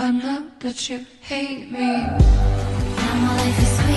I'm not, but you hate me. Now my life is.